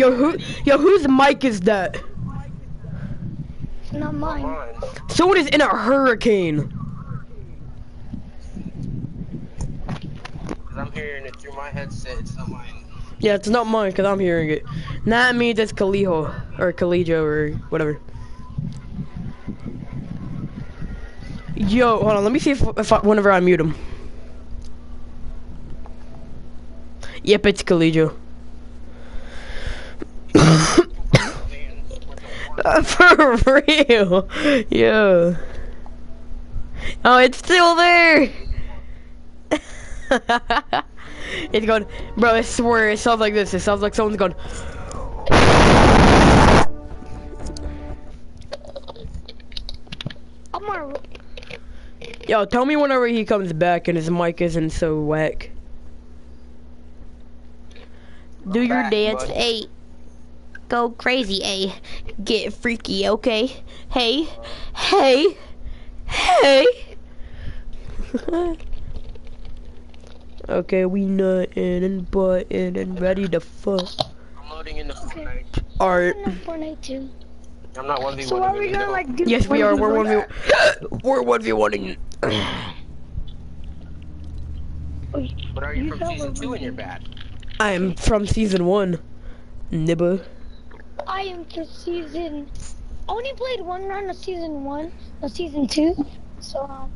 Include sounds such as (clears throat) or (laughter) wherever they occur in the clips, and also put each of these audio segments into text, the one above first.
Yo, who, yo, whose mic is that? It's not mine. Mine. Someone is in a hurricane. Cause I'm hearing it through my headset. It's not mine. Yeah, it's not mine because I'm hearing it. That means it's Kalijo or Kalijo or whatever. Yo, hold on. Let me see if, if I, whenever I mute him. Yep, it's Kalijo. Uh, (laughs) For real, yeah. Oh, it's still there. (laughs) it's going, bro. I swear, it sounds like this. It sounds like someone's going. I'm. Yo, tell me whenever he comes back and his mic isn't so whack. Do your back, dance, bud. A. Go crazy, A. Get freaky, okay? Hey, hey, hey. (laughs) okay, we nuttin' and buttin' and ready to fuck. I'm loading into Okay. Fortnite. Alright. Fortnite too. I'm not one v So are we gonna like do? Yes, we are. We're one v. 1v1? We're one v one. (clears throat) But are you, You from season two and you're bad? I am from season one. Nibba. I am from season. Only played one round of season one, of season two. So um,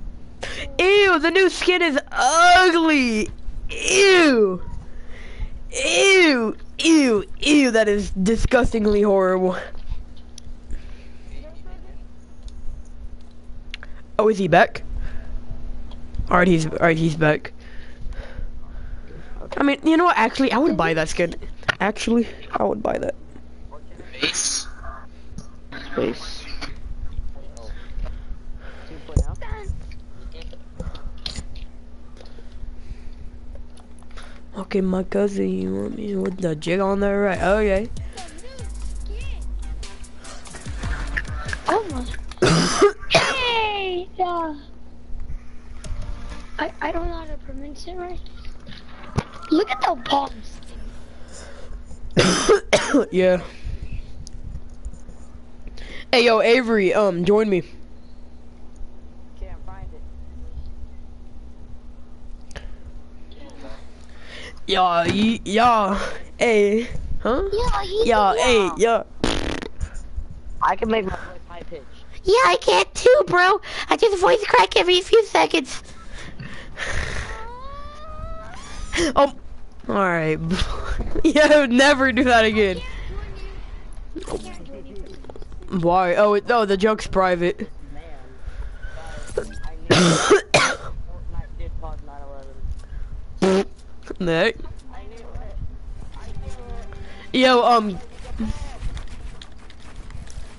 Ew, the new skin is ugly. Ew. Ew. Ew. Ew, that is disgustingly horrible. Oh, is he back? Alright, he's alright, he's back. I mean, you know what? Actually, I would buy that skin. Actually, I would buy that. Base. Space. Okay, my cousin, you want me with the jig on there, right? Okay. oh hey, yeah. I I don't know how to pronounce it right. Look at the palms. (coughs) yeah. Hey, yo, Avery, um, join me. Can't find it. Yeah, ye- yeah, hey, huh? Yeah, he's Yeah, hey, yeah. I can make my voice high pitch. Yeah, I can too, bro. I just voice crack every few seconds. Oh, alright. (laughs) yeah, never do that again. Why? Oh, it, oh, the joke's private. Man. Guys, I knew Fortnite did pause 9/11. Nick. I knew it. I knew it. Yo, um.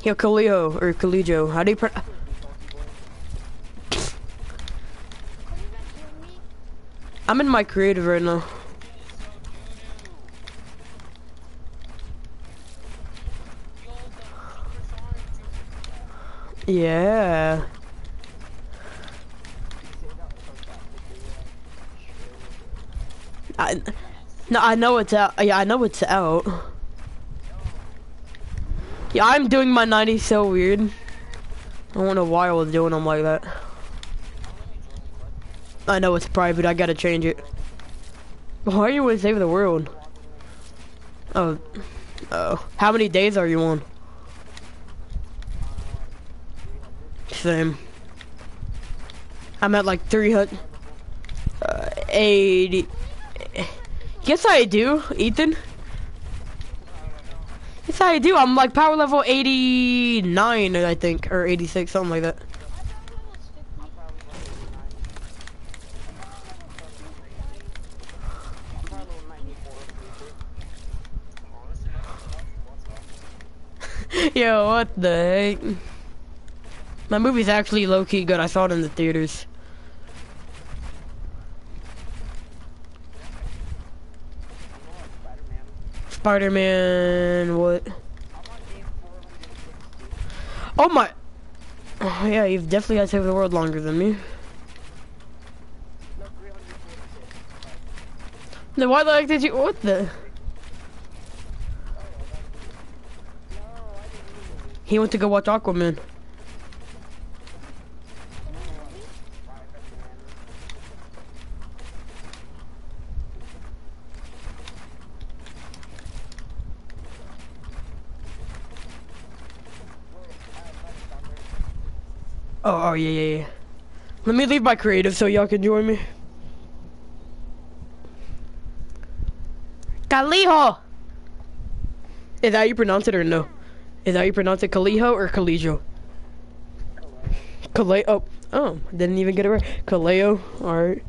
Yo, Kaleo, or Kalijo, how do you pro- I'm in my creative right now. Yeah. I, no, I know it's out. Yeah, I know it's out. Yeah, I'm doing my 90s so weird. I don't know why I was doing them like that. I know it's private. I gotta change it. Why are you in Save the World? Oh, oh. How many days are you on? Same. I'm at like 300. Uh, 80. Yes, I do, Ethan. Yes, I do. I'm like power level 89, I think, or 86, something like that. (laughs) Yo, what the heck? My movie's actually low-key good. I saw it in the theaters. Spider-Man, what? Oh my! Oh, (sighs) yeah, you've definitely had to save the world longer than me. Then why the heck did you- what the? He went to go watch Aquaman. Yeah, yeah, yeah. Let me leave my creative so y'all can join me. Calijo! Is that how you pronounce it or no? Is that how you pronounce it, Calijo or Calijo? Caleo. Oh, oh, didn't even get it right. Caleo. All right.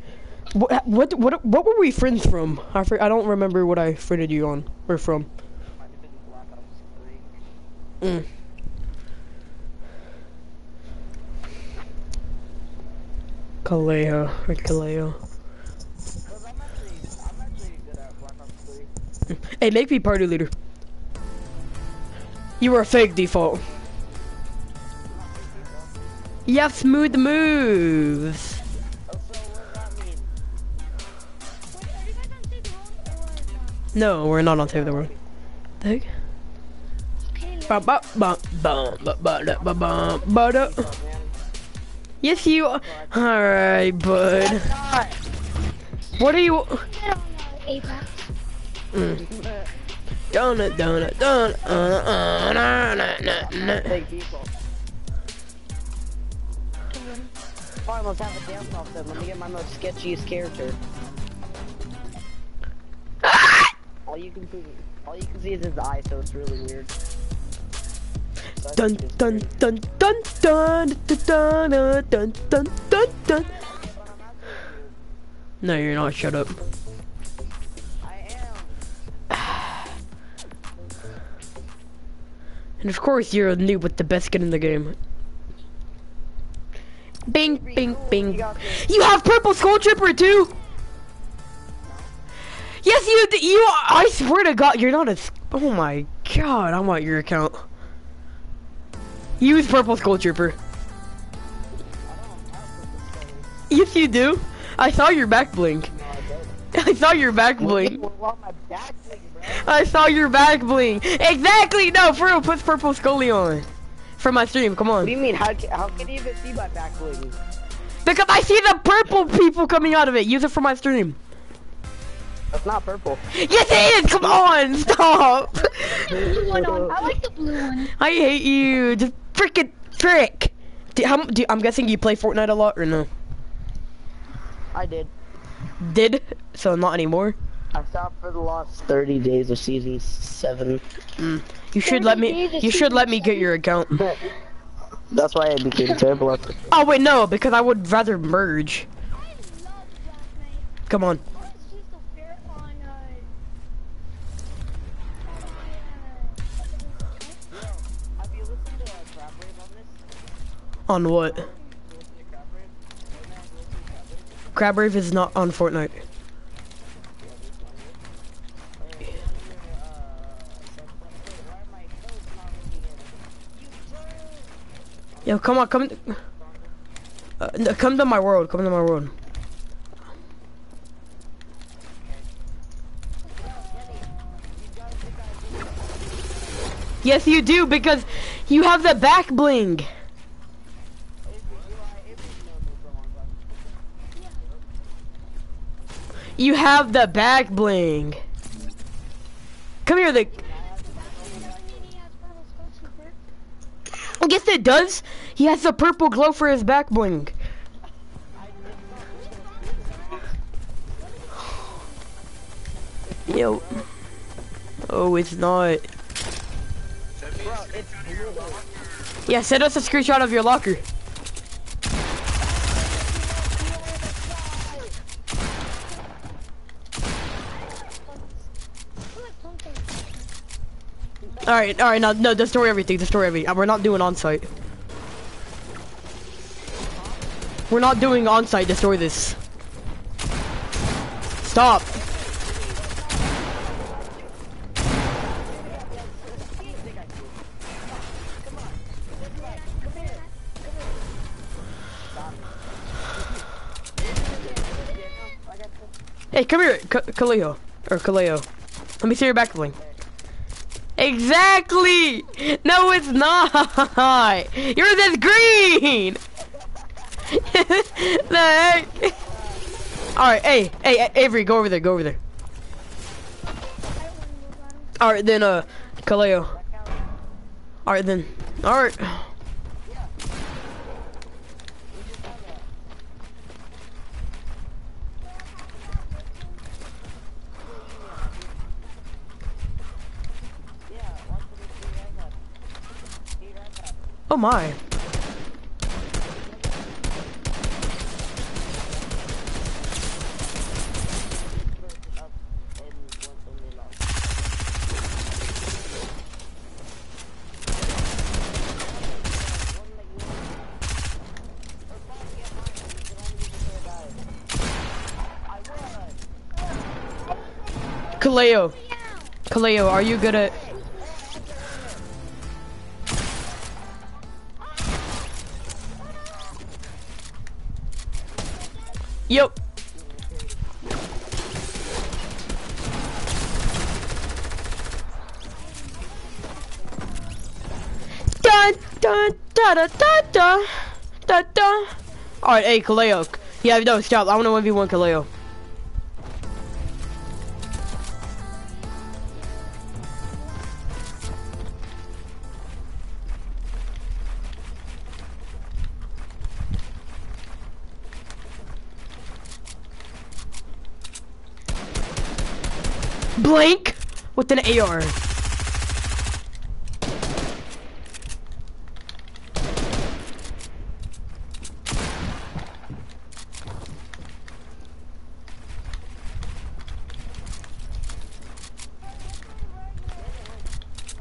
What, what, what, what were we friends from? I, I don't remember what I friended you on. We're from. Might have been Black Ops 3. Mm. Kaleo or Kaleo. Cause I'm actually, I'm actually good at Black Ops 3. Hey, make me party leader. You were a fake default. You have smooth moves. No, we're not on Save the World. The heck? Yes, you. are. All right, bud. What are you? get on Apex. Mm. Donut, donut, donut. Uh, na, na, na, na. Fake default. Fine, let's have a dance off then. Let me get my most sketchiest character. all you can see, all you can see is his eye, so it's really weird. Dun dun dun dun dun dun dun dun dun dun dun. No, you're not. Shut up. And of course, you're a noob with the best skin in the game. Bing, bing, bing. You have purple skull trooper too. Yes, you. You. I swear to God, you're not a. Oh my God, I want your account. Use purple skull trooper. Yes, you do. I saw your back bling. I saw your back bling. Well, my back bling, bro. I saw your back bling. Exactly. No, for real. Put purple scully on. For my stream. Come What do on. you mean? How, how can you even see my back bling? Because I see the purple people coming out of it. Use it for my stream. That's not purple. Yes, it is. Come on. Stop. Blue one on. I like the blue one. I hate you. Just freaking trick. Do, how, do, I'm guessing you play Fortnite a lot or no? I did. Did so not anymore. I stopped for the last 30 days of season 7. Mm. You should let me. You should let me get your account. (laughs) That's why I became terrible at. Oh wait, no, because I would rather merge. I love Fortnite. Come on. On what? Crab Rave is not on Fortnite. Yo, come on, come. Uh, no, come to my world. Come to my world. Yes, you do because you have the back bling. You have the back bling. Come here, the. Yes, it does. He has a purple glow for his back bling. Yo. Oh, it's not. Yeah, send us a screenshot of your locker. All right, all right, no, no, destroy everything, destroy everything. Uh, We're not doing on-site. We're not doing on-site. Destroy this. Stop. Hey, come here, Kaleo. Or Kaleo. Let me see your back bling. Exactly! No, it's not! You're this green! (laughs) the heck? Alright, hey, hey, Avery, go over there, go over there. Alright, then, uh, Kaleo. Alright, then. Alright. Yeah, watch the movie right now. Be right back. Oh my. First up and once only lost. One that you or fine, get mine, and you can only use it till it dies. I my. Kaleo. Kaleo, are you good at... Yep. Dun dun da da da da da da. All right, hey Kaleo. Yeah, no, stop. I want to one v one Kaleo. Blank with an AR.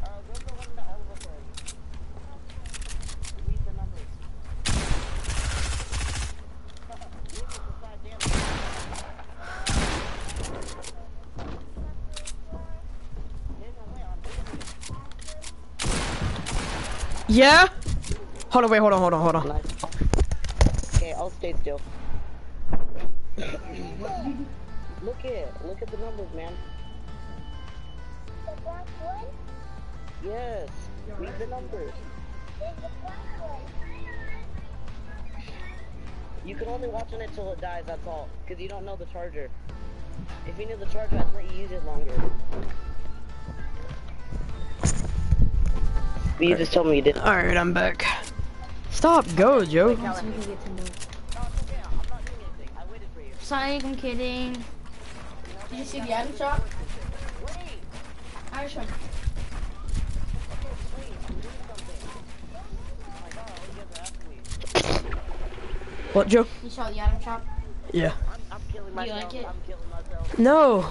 Uh, go to the one that all of us are in. Read the numbers. Look at the side, damn. Hit him away on him. Yeah? Hold on, wait, hold on, hold on, hold on. Okay, I'll stay still. look at, look at the numbers, man. Yes, read the numbers. You can only watch on it till it dies, that's all. Because you don't know the charger. If you knew the charger, I'd let you use it longer. But you just told me you didn't. Alright, I'm back. Stop, go, Joe. No, it's I'm not doing anything. I waited for you. Psych, I'm kidding. Did you see the item shop? Item shop. I'm doing something. Oh my god, all you guys are asking me. What, Joe? You saw the item shop? Yeah. I'm, I'm killing You myself. like it? I'm killing myself. No.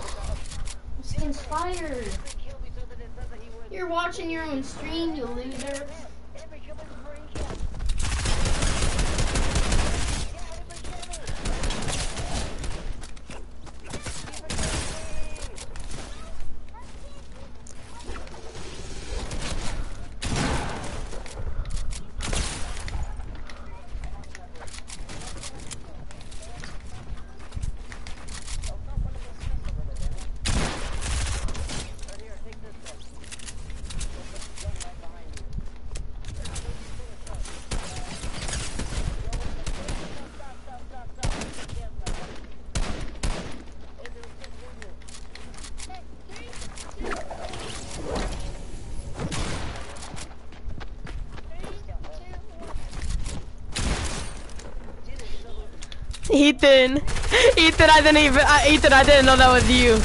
It's inspired. Kill me so that it says that he would. You're watching your own stream, you loser. Every kill me before he can. Right here, take this then. Put the gun right behind you. Ethan. Ethan, I didn't even, Ethan, I didn't know that was you.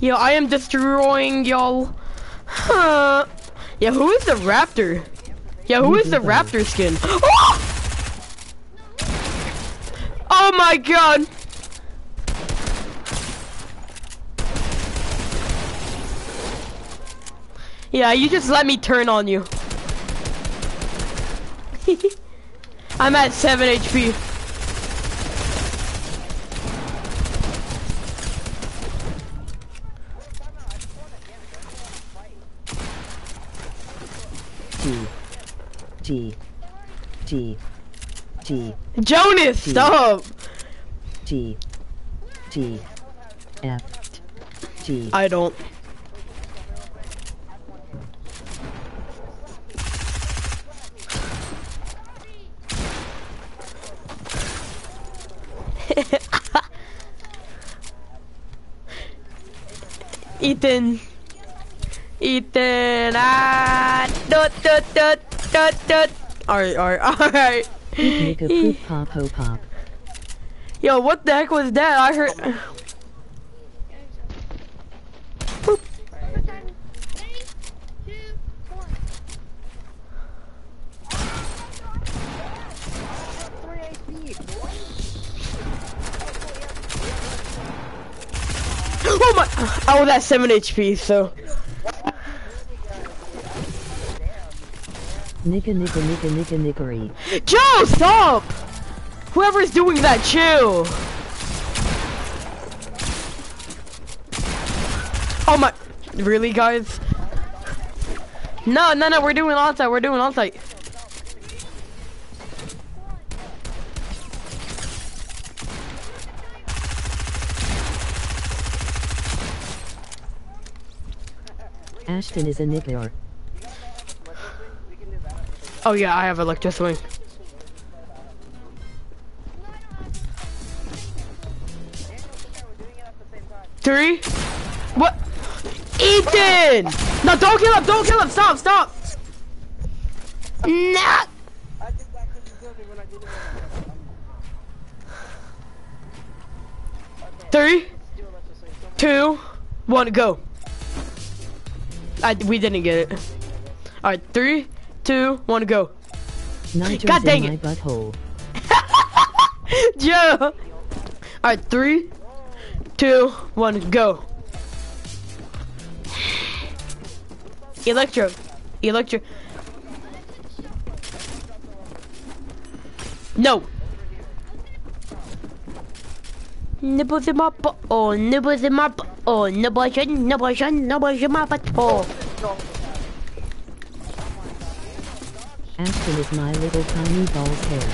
Yo, I am destroying y'all. (sighs) Huh. Yeah, who is the raptor? Yeah, who is the raptor skin? (gasps) Oh my god! Yeah, you just let me turn on you. (laughs) I'm at 7 HP. G. G. G G Jonas, stop! G G F G I don't. Ethan. Ethan. Ah. Dut, dut, dut, dut, dut. Alright, alright, (laughs) alright. Nigga poop pop ho pop. Yo, what the heck was that? I heard. Overtime. Three, two, one. Oh my! I was at 7 HP, so. Nigga nigga nigga nigga niggery. Joe, stop! Whoever's doing that, chill! Oh my. Really, guys? No, no, no, we're doing onsite, we're doing onsite. Ashton is a nigger. Oh yeah, I have electro swing. Three? What? Ethan! No, don't kill him, don't kill him, stop, stop! Nah! Three, two, one, go. I, we didn't get it. Alright, three, two, one, go. Nitro's God dang in my it. butthole. (laughs) Joe! Alright, three, two, one, go. Electro. Electro. No. Nibbles in my butt. Oh, nibbles in my butt. Oh, nibbles in, nibbles in, nibbles in my butt. Oh. Ashton is my little tiny ball's hair.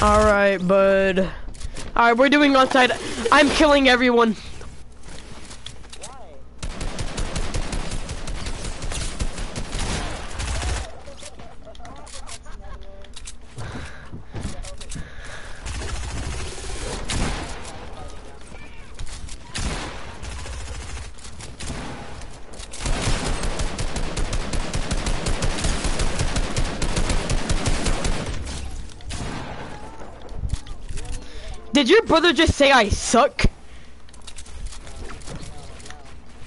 Alright, bud. Alright, we're doing outside. I'm killing everyone. Did your brother just say I suck?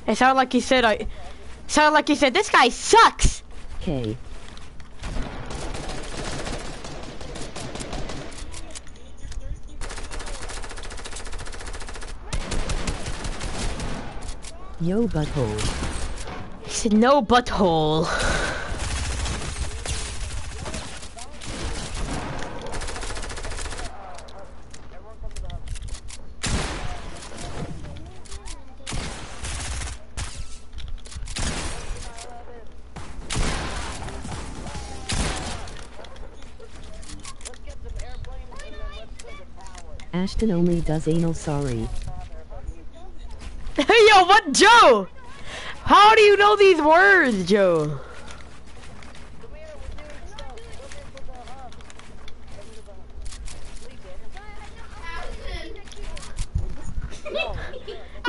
It sounded like he said I. Sounded like he said this guy sucks. K. Yo butthole. He said no butthole. Ashton only does anal sorry. (laughs) Hey yo, what Joe? How do you know these words, Joe?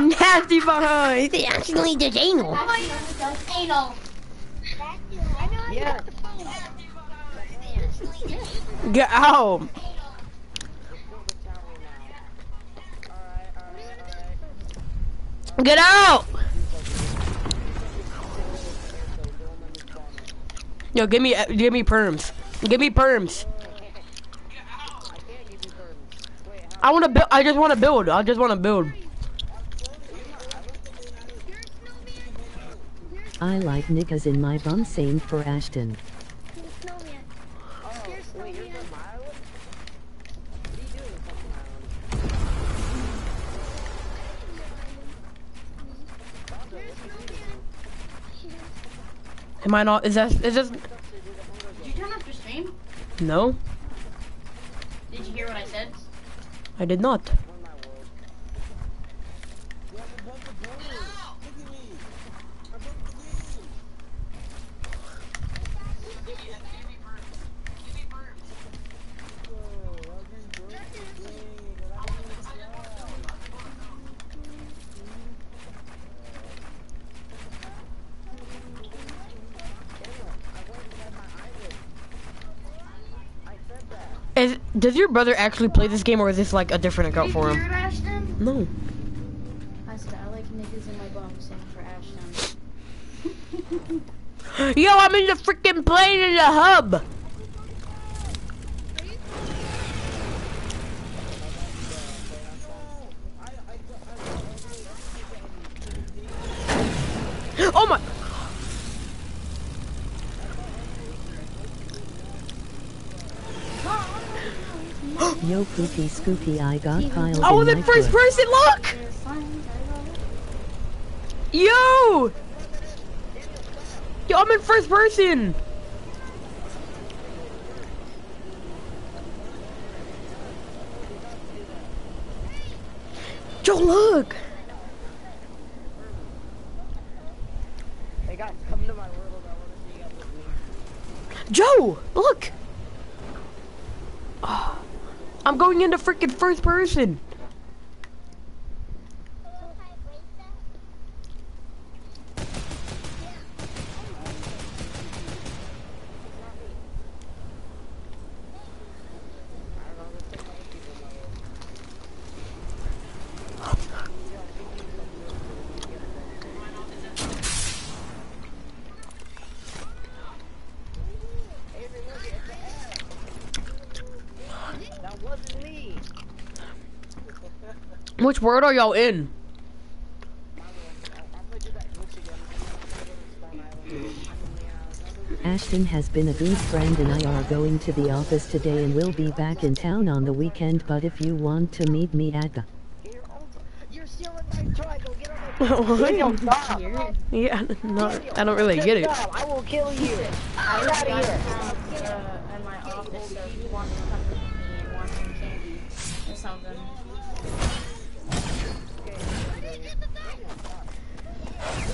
Nasty behind. They actually did anal. Anal. Yeah. Get out. Get out. Yo, give me, eh, give me perms. Give me perms. I want to build. I just want to build. I just want to build. I like niggas in my bum same for Ashton. You're still Wait, you're here. from Ireland? What are you doing in fucking Ireland? Am I not? Is that? Is this? Did you turn off your stream? No, Did you hear what I said? I did not. Does your brother actually play this game, or is this like a different account for him? Ashton? No. I said I like niggas in my bum, same for Ashton. (laughs) Yo, I'm in the freaking plane in the hub. Oh my! Yo poopy scoopy I got I was in my first foot. person. Look! Yo! Yo, I'm in first person. Yo, look! Hey guys, come to my world. I want to see you guys with me. Joe, look! Ah, I'm going into freaking first person. Which word are y'all in? I'm gonna do that glitch again. I'm gonna go to Stone Island. Ashton has been a good friend and I are going to the office today and will be back in town on the weekend but if you want to meet me at the You're, also, you're still in my triangle. Get on my Daniel, stop. yeah, no, I don't really get it. I will kill you. Get out of here. uh, in my office, so if you want to come with me and want some candy something. I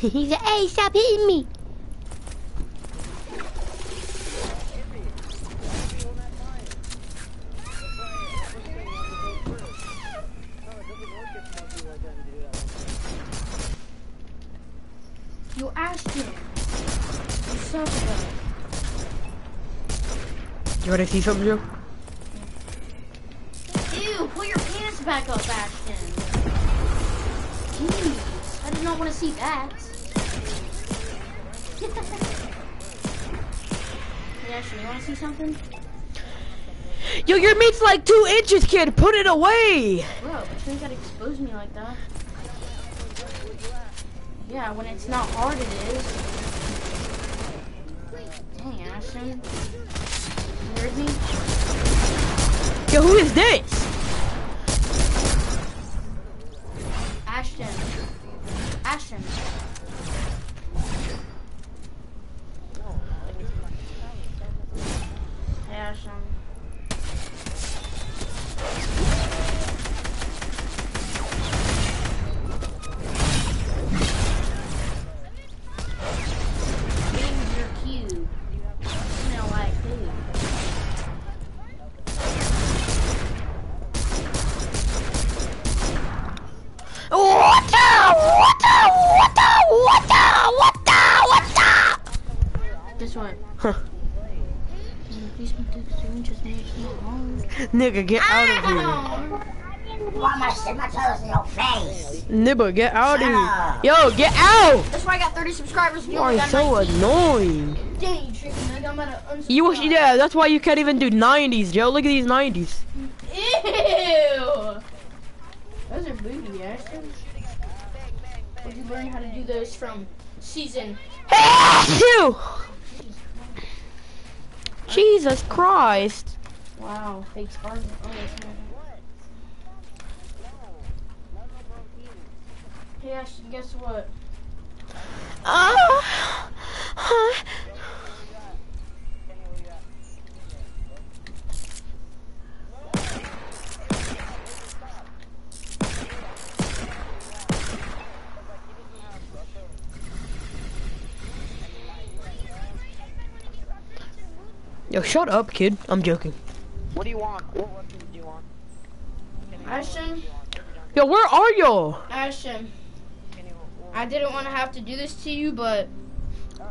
He said, "Hey, stop hitting me." You Ashton. You suck at You want to see something, Joe? Ew, pull your pants back up, Ashton. Jeez, I did not want to see that. hey, Ashton, you want to see something? Yo, your meat's like two inches, kid. Put it away. Bro, you ain't gotta expose me like that. Yeah, when it's not hard, it is. Dang, Ashton. You heard me? Yo, who is this? Nigga, get out of here. Why am I stick my toes in your face? Nibba, get out of here. Yo, get out! That's why I got 30 subscribers. You are so 19. annoying. Dang, you tricky nigga. I'm unsubscribe. You wish, yeah, that's why you can't even do 90s, Joe. Look at these 90s. Ew! Those are booty, Ashton. Where'd you learn how to do those from? Season. Ew! Jesus Christ. Wow, fake scars. Oh, that's not- Hey, Ashton, guess what? Oh! Huh? Yo, shut up, kid. I'm joking. What do you want? What weapons do you want? Ashton, Yo, where are y'all? Ashton, I didn't want to have to do this to you, but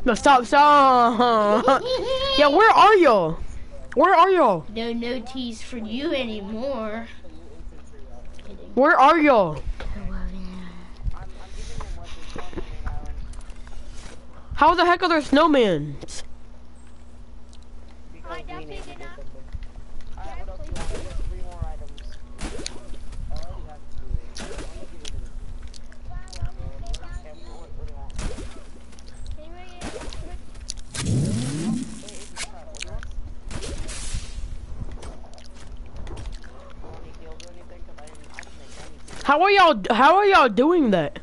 No, stop, stop. (laughs) yeah, where are y'all? Where are y'all? no no teas for you anymore. Where are y'all? How the heck are there snowmen? I definitely did not. Alright, what else do you want? I got three more items. I already have two. I'm gonna give you this. Okay, what, what do you want? Hey, Izzy, try it. What do you want? Want any heals or anything? 'Cause I didn't, I didn't make anything. How are y'all? How are y'all doing that?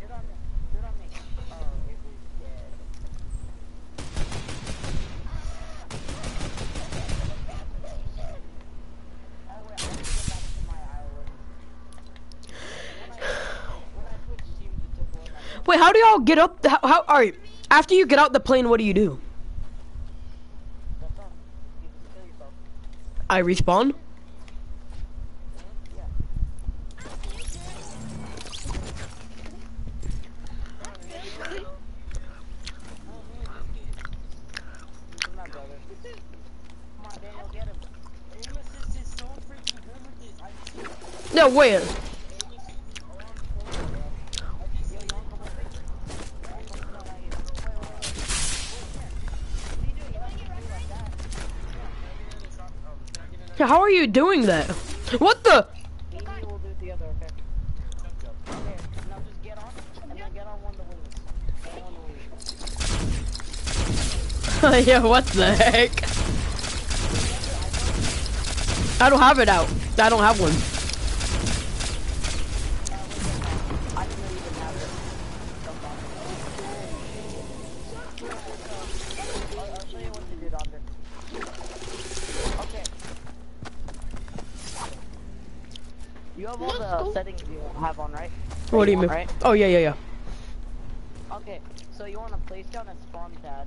Get on me. Get on me. Oh, Izzy's dead. Oh, wait, I have to get back to my island. When I switched teams, it took one. I Wait, how do y'all get up? How? how all right. After you get out the plane, what do you do? You. I respawn. Yeah. Come on, brother. Come on, Daniel, get him. No, wait. Yeah, How are you doing that? What the? (laughs) Yeah, what the heck? I don't have it out. I don't have one. I didn't know you didn't have it. Jump on it. I'll, I'll show you what to do, Doctor. Okay. You have all the settings you have on, right? What do you mean? Right? Oh yeah, yeah, yeah. Okay, so you want to place down a spawn pad,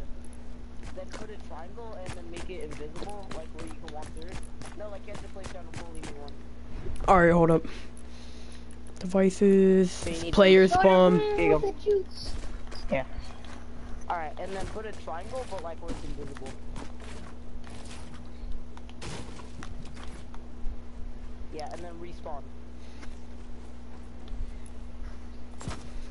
then put a triangle and then make it invisible, like where you can walk through. No, like you have to place down a fully new one. All right, hold up. Devices, So you need player spawn. Here you go. The juice. Yeah. Alright, and then put a triangle, but like where it's invisible. Yeah, and then respawn. Yo, yeet. It doesn't work every time. I think we have to delete this. Alright,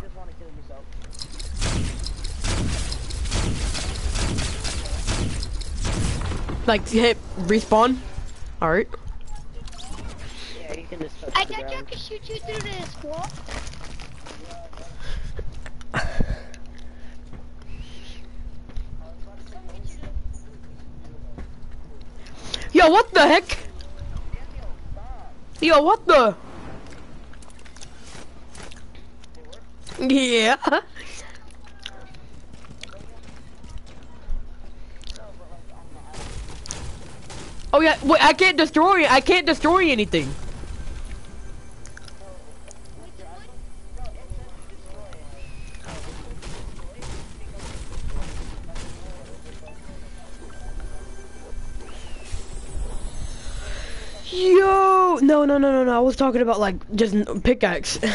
just want to kill yourself. Like, hit respawn. Alright. Yeah, just touch I the thought I ground. could shoot you through this wall. Yo, what the heck? Yo, what the? Yeah. Oh yeah, wait, I can't destroy I can't destroy anything. No, no, no, no, no. I was talking about like just pickaxe. (laughs)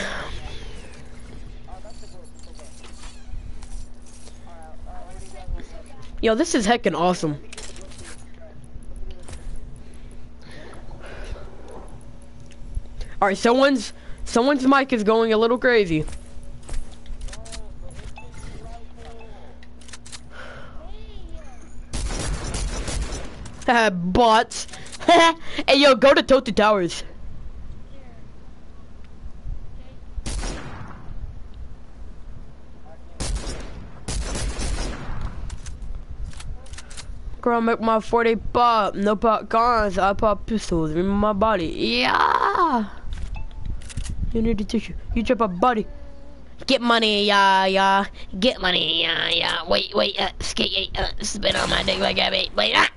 Yo, this is heckin' awesome. All right, someone's someone's mic is going a little crazy. (laughs) Bots. (laughs) hey, yo, go to Tilted Towers. Girl, make my 40 pop. No pop guns. I pop pistols. in my body. Yeah. You need a tissue. You drop a body. Get money, yeah, yeah. Get money, yeah, yeah. Wait, wait, uh, skate, uh, spit on my dick like a bait. Wait, ah.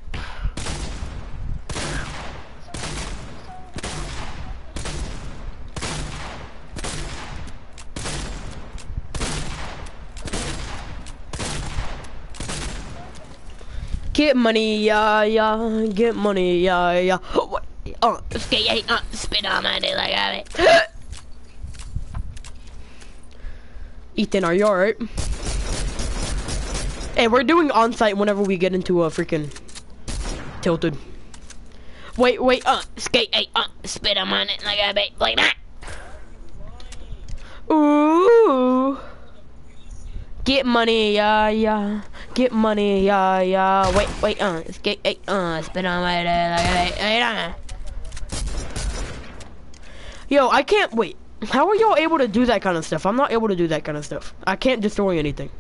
Get money, yeah, yeah. Get money, yeah, yeah. What? Uh, skate, uh, spit on my dick like bait. (gasps) Ethan, are you alright? Hey, we're doing on-site whenever we get into a freaking tilted. Wait, wait, uh, skate, hey, uh, spit on my neck like a bait, like that. Ooh. Get money, yeah, yeah. Get money, yeah, yeah. Wait, wait, uh, hey, uh, spit on my neck like bait, like that. Yo, I can't wait. How are y'all able to do that kind of stuff? I'm not able to do that kind of stuff. I can't destroy anything.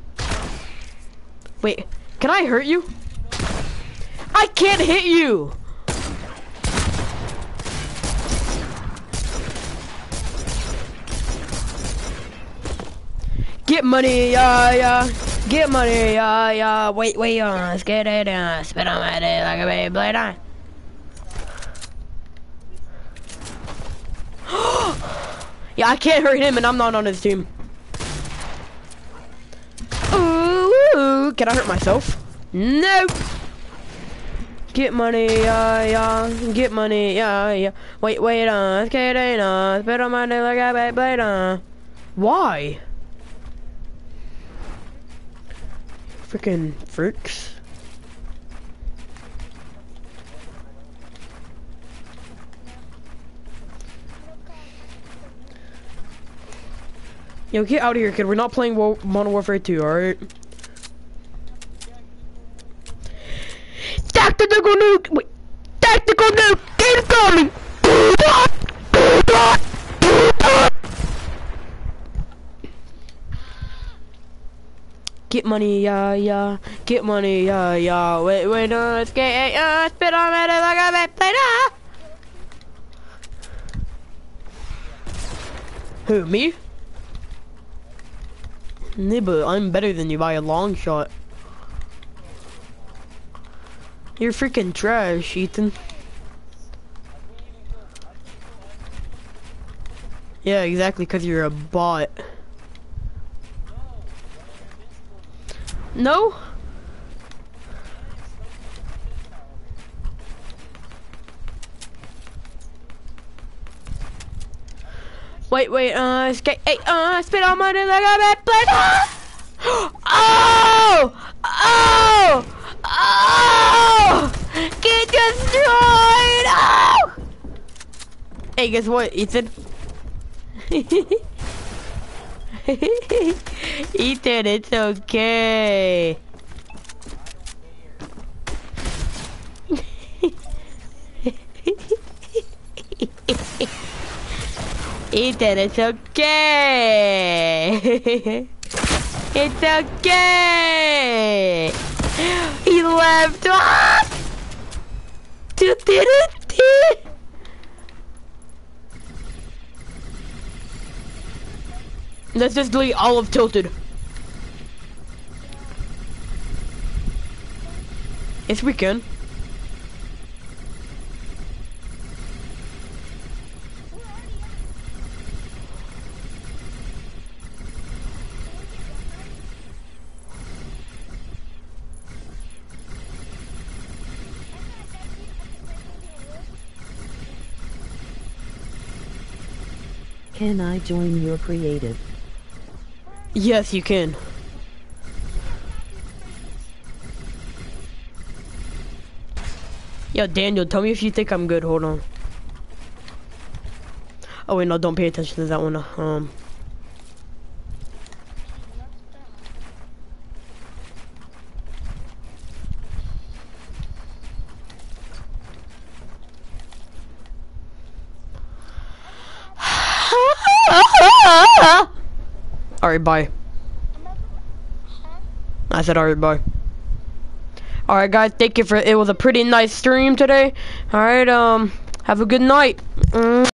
Wait, can I hurt you? I can't hit you! Get money, yeah, yeah. Get money, yeah, yeah. Wait, wait, uh, let's get it, uh, spit on my dick like a baby blade on. (gasps) Yeah, I can't hurt him and I'm not on his team. Ooh, can I hurt myself? No. Get money, yeah, yeah. Get money, yeah, yeah. Wait, wait, uh, it's kidding, uh, spit on my dick like a baby blade, uh. Why? Freaking freaks. Yo, get out of here, kid. We're not playing Wo Modern Warfare 2, alright? Tactical nuke! Wait. Tactical nuke! Incoming! Get money, yeah, yeah. Get money, yeah, yeah. Wait, wait, no, let's get, uh, spit on it like a play, ah! Who, me? Nibba, I'm better than you by a long shot. You're freaking trash, Ethan. Yeah, exactly, because you're a bot. No? Wait, wait, uh, skate, hey, uh, spit on my like a bad place. Oh! Oh! Oh! Get destroyed! Oh! Hey, guess what, Ethan? (laughs) Ethan, it's okay. (laughs) Ethan, it's okay. (laughs) it's okay. (gasps) He left. Ah! You did it. Let's just delete all of Tilted. Yes, we can. Can I join your creative? Yes, you can. Yo, Daniel, tell me if you think I'm good. Hold on. Oh wait, no, don't pay attention to that one. Um. Alright, bye. I said alright, bye. Alright guys, thank you for it was a pretty nice stream today. Alright, um have a good night. Mm.